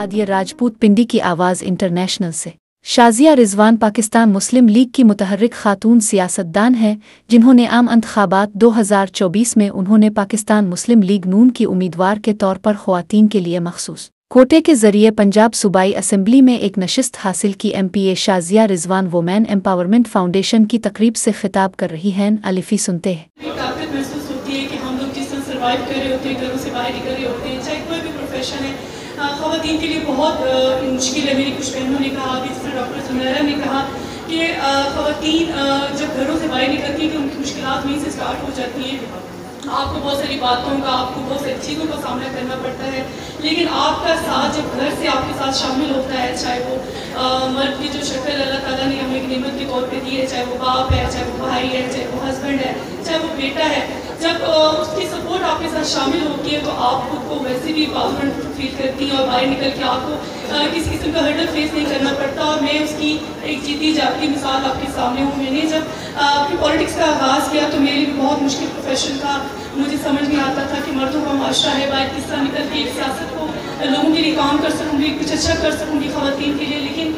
आदिया राजपूत पिंडी की आवाज़ इंटरनेशनल से। शाजिया रिजवान पाकिस्तान मुस्लिम लीग की मुतहरक खातून सियासतदान है, जिन्होंने आम अंतबात 2024 में उन्होंने पाकिस्तान मुस्लिम लीग नून की उम्मीदवार के तौर पर खुवातीन के लिए मखसूस। कोटे के ज़रिए पंजाब सूबाई असम्बली में एक नशस्त हासिल की M P A Shazia Rizwan woman empowerment foundation की तकरीब से खिताब कर रही हैं, अलिफी सुनते हैं। है हैं ख़वान के लिए बहुत मुश्किल है। मेरी कुछ बहनों ने कहा कि जिस तरह डॉक्टर सुनहरा ने कहा कि खातन जब घरों से बाहर निकलती हैं तो उनकी मुश्किल वहीं से स्टार्ट हो जाती हैं। आपको बहुत सारी बातों का, आपको बहुत सारी चीज़ों का सामना करना पड़ता है। लेकिन आपका साथ जब घर से आपके साथ शामिल होता है, चाहे वो मर्द की जो शक्ल अल्लाह दी है, चाहे वो बाप है, चाहे वो भाई है, चाहे वो हस्बैंड है, चाहे वो बेटा है, जब उसकी सपोर्ट आपके साथ शामिल होती है तो आप खुद को वैसे भी पावरमेंट फील करती हैं और बाहर निकल के आपको किसी किस्म का हर्डल फेस नहीं करना पड़ता और मैं उसकी एक जीती जाती मिसाल आपके सामने हूँ। मैंने जब अपनी पॉलिटिक्स का आगाज़ किया तो मेरे लिए बहुत मुश्किल प्रोफेशन था। मुझे समझ नहीं आता था कि मर्दों का माशरा है, बाहर किस तरह निकल के एक सियासत को लोगों के लिए काम कर सकूँगी, कुछ अच्छा कर सकूँगी खातन के लिए, लेकिन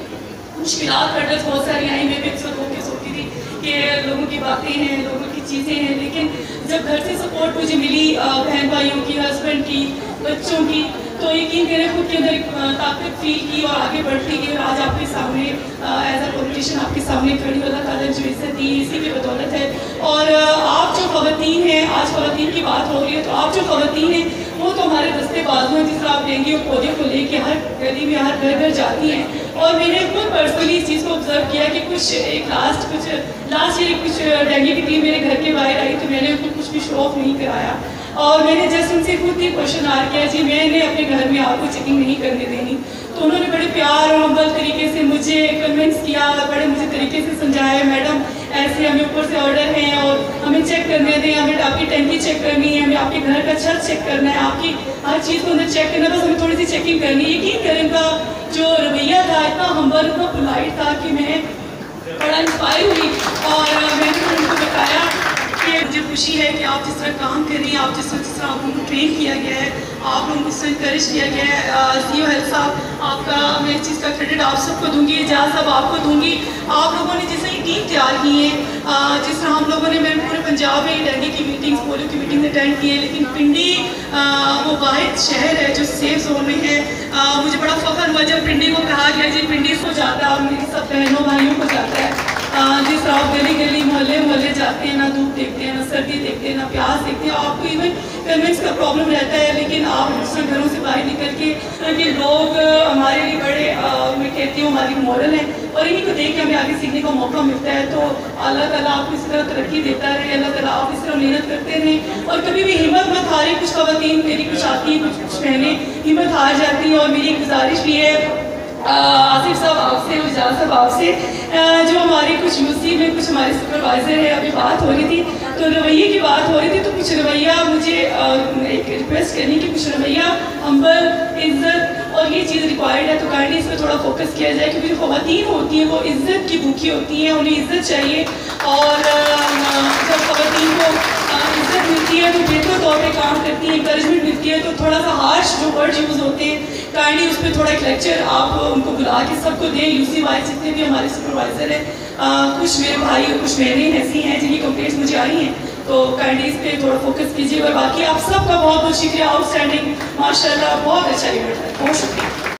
मुश्किल हर्डल्स बहुत सारी आई मैं भी अक्सर फोकस होती थी कि लोगों की बातें हैं, लोगों की चीज़ें हैं, लेकिन जब घर से सपोर्ट मुझे मिली बहन भाइयों की हस्बैंड की, बच्चों की तो यकीन करें खुद के अंदर एक ताकत फील की और आगे बढ़ती गई और आज आपके सामने एज अ पॉलिटिशियन आपके सामने खड़ी अल्लाह ताला जो इज़्ज़त दी, इसी की बदौलत है। और आप जो खवतिन हैं, आज खवतिन की बात हो रही है तो आप जो खवतिन हैं, वो तो हमारे दस्ते बाजू हैं जिस तरह आप लेंगे और पौधे को लेके हर गली में, हर घर घर जाती हैं। और मैंने खुद पर्सनली इस चीज़ को ऑब्ज़र्व किया कि कुछ एक लास्ट कुछ लास्ट ईयर कुछ डेंगू की टीम मेरे घर के बाहर आई तो मैंने उनको कुछ भी शो ऑफ़ नहीं कराया। और मैंने जस्ट उनसे खुद ही क्वेश्चन आ किया, जी, मैंने अपने घर में आपको चेकिंग नहीं करने देनी। तो उन्होंने बड़े प्यार और अम्बल तरीके से मुझे कन्विंस किया, बड़े मुझे तरीके से समझाया, मैडम, ऐसे हमें ऊपर से ऑर्डर हैं करने दें हमें आपकी टंकी चेक करनी है, हमें आपके घर का छत चेक करना है, आपकी हर चीज़ को अंदर चेक करना बस हमें थोड़ी सी चेकिंग करनी है यकीन करें उनका जो रवैया था, इतना हम्बल उतना पुलाइट था कि मैं बड़ा इंस्पायर हुई। खुशी है कि आप जिस तरह काम कर रही हैं, आप जिस तरह जिस तरह आप उनको ट्रेन किया गया है, आप लोगों को इनक्रेज किया गया है सी ओ हेल्थ साहब, आपका, मैं इस चीज़ का क्रेडिट आप सबको दूँगी एजाज साहब आपको दूँगी। आप लोगों ने जिस तरह टीम तैयार की है जिस तरह हम लोगों ने मैंने पूरे पंजाब में डेंगू की मीटिंग्स पोलियो की मीटिंग अटेंड की है, लेकिन पिंडी वो वाद शहर है जो सेफ़ जोन में है। मुझे बड़ा फख्र हुआ जब पिंडी को कहा गया, जी पिंडी को जाता है और मेरी सब बहनों, भाइयों को जाता है। जिस तरह गली गली जाते हैं ना धूप देखते हैं ना सर्दी देखते हैं ना प्यास देखते हैं आपको इवन कन्वेंस का प्रॉब्लम रहता है, लेकिन आप दूसरे घरों से बाहर निकल के कि लोग हमारे लिए बड़े मैं कहती हूँ, हमारी मॉडल है, और इन्हीं को देख के हमें आगे सीखने का मौका मिलता है तो अल्लाह ताला आपको इस तरह तरक्की देता रहे, अल्लाह ताला आप इस तरह मेहनत करते रहें, और कभी भी हिम्मत मत हारे, कुछ खातन मेरी कुछ आती हैं, कुछ कुछ बहनें हिम्मत हार जाती हैं, और मेरी गुजारिश भी है आसिफ साहब, आपसे उजाज साहब आपसे जो हमारी कुछ यूसी में कुछ हमारे सुपरवाइज़र है, अभी बात हो रही थी तो रवैये की बात हो रही थी तो कुछ रवैया मुझे एक रिक्वेस्ट करनी कि कुछ रवैया हम्बल इज़्ज़त और ये चीज़ रिक्वायर्ड है तो काइंडली इस पर थोड़ा फोकस किया जाए, क्योंकि जो खवतिन होती हैं, वो इज़्ज़त की भूखी होती हैं, उन्हें इज़्ज़त चाहिए, और जब खवतिन को इज़्ज़त मिलती है तो बेहतर तौर पर काम करती है इंकरेजमेंट मिलती है तो थोड़ा सा हार्श जो वर्ड यूज़ होते हैं काइंडली उस पर थोड़ा एक लेक्चर आप उनको बुला के सबको दें। यूसी वाइज जितने भी हमारे सुपरवाइजर हैं कुछ मेरे भाई और कुछ मेरे ऐसी हैं जिनकी कंप्लेंट्स मुझे आई हैं तो काइंडली इस पर थोड़ा फोकस कीजिए। और बाकी आप सबका बहुत बहुत शुक्रिया आउटस्टैंडिंग माशाल्लाह, बहुत अच्छा इवेंट है। बहुत शुक्रिया।